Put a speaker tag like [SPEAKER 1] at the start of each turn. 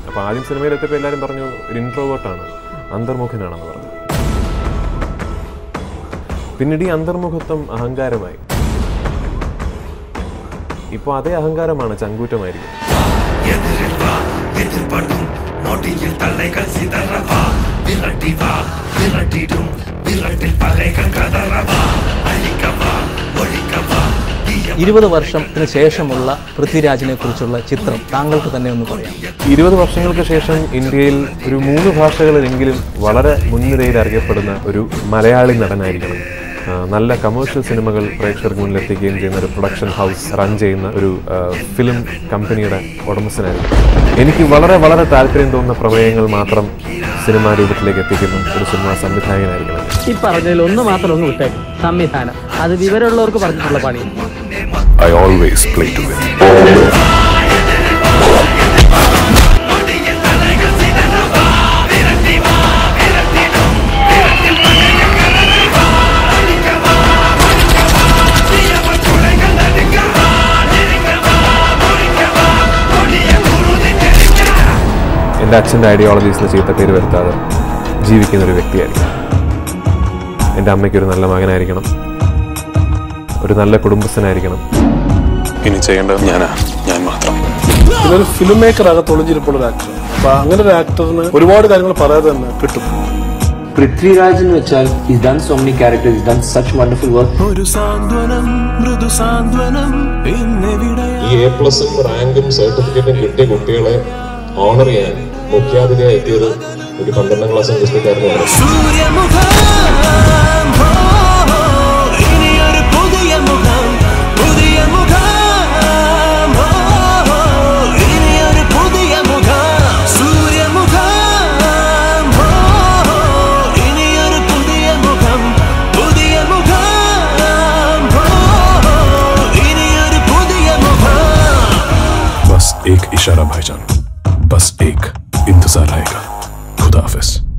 [SPEAKER 1] അപ്പോൾ ആദ്യം സിനിമയിലെത്തിയപ്പോൾ എല്ലാവരും പറഞ്ഞു ഒരു ഇൻട്രോവേർട്ടാണ് അന്തർമുഖനാണെന്ന് പറഞ്ഞു പിന്നീട് ഈ അന്തർമുഖത്വം അഹങ്കാരമായി ഇപ്പോൾ അതേ അഹങ്കാരമാണ് ചങ്കൂറ്റമായിരിക്കും
[SPEAKER 2] எதிரில் வா எதிர்படும் நொடியில் தலைகள் சிதறவா விரட்டி வா விரட்டிடும் விரட்டில் பகைகள் கதறவா அழிக்கவா ஒழிக்கவா தீய
[SPEAKER 3] ഇരുപത് വർഷത്തിന് ശേഷമുള്ള പൃഥ്വിരാജിനെ കുറിച്ചുള്ള ചിത്രം താങ്കൾക്ക് തന്നെ ഒന്ന് പറയാം.
[SPEAKER 1] ഇരുപത് വർഷങ്ങൾക്ക് ശേഷം ഇന്ത്യയിൽ ഒരു മൂന്ന് ഭാഷകളിലെങ്കിലും വളരെ മുൻനിരയിൽ അറിയപ്പെടുന്ന ഒരു മലയാളി നടനായിരിക്കണം. നല്ല കമേഴ്ഷ്യൽ സിനിമകൾ പ്രേക്ഷകർക്ക് മുന്നിൽ എത്തിക്കുകയും ചെയ്യുന്ന ഒരു പ്രൊഡക്ഷൻ ഹൗസ് റൺ ചെയ്യുന്ന ഒരു ഫിലിം കമ്പനിയുടെ ഉടമസ്ഥനായിരുന്നു എനിക്ക് വളരെ വളരെ താല്പര്യം തോന്നുന്ന പ്രമേയങ്ങൾ മാത്രം സിനിമാ രൂപത്തിലേക്ക് എത്തിക്കുന്ന ഒരു സിനിമാ സംവിധായകനായിരിക്കണം.
[SPEAKER 4] ഈ പറഞ്ഞതിൽ ഒന്ന് മാത്രം ഒന്ന് വിട്ടേക്കും സംവിധാനം. അത് വിവരമുള്ളവർക്ക് പറഞ്ഞിട്ടുള്ള പണി.
[SPEAKER 1] I always play to win എന്റെ അച്ഛന്റെ ഐഡിയോളജീസിന് ചീത്ത പേര് വരുത്താതെ ജീവിക്കുന്ന ഒരു വ്യക്തിയായിരിക്കണം. എന്റെ അമ്മയ്ക്ക് ഒരു നല്ല മകനായിരിക്കണം. ഒരു നല്ല കുടുംബസ്ഥനായിരിക്കണം.
[SPEAKER 5] ഇനി ചെയ്യേണ്ടത് ഞാനാ. ഞാൻ മാത്രം.
[SPEAKER 6] ഇതൊരു ഫിലിം മേക്കർ അകത്ത് ഒളിഞ്ഞിരിപ്പുള്ള ഒരു ആക്ടർ അപ്പൊ അങ്ങനെ ഒരു ആക്ടറിന് ഒരുപാട് കാര്യങ്ങൾ പറയാതെ തന്നെ കിട്ടും.
[SPEAKER 7] പൃഥ്വിരാജ് എന്ന് വെച്ചാൽ is done so many characters is done such wonderful work
[SPEAKER 5] ഒരു സാന്ത്വനം മൃദു സാന്ത്വനം
[SPEAKER 8] ഈ എ പ്ലസ് റാങ്കും സർട്ടിഫിക്കറ്റും കിട്ടിയ കുട്ടികളെ ഓണർ ചെയ്യാൻ മുഖ്യാതിഥിയായി എത്തിയത് ഒരു പന്ത്രണ്ടാം ക്ലാസ് പുസ്തകക്കാരനാണ്
[SPEAKER 5] സൂര്യമുഖം
[SPEAKER 9] एक इशारा भाईजान। बस एक इंतज़ार रहेगा। खुदा हाफिज।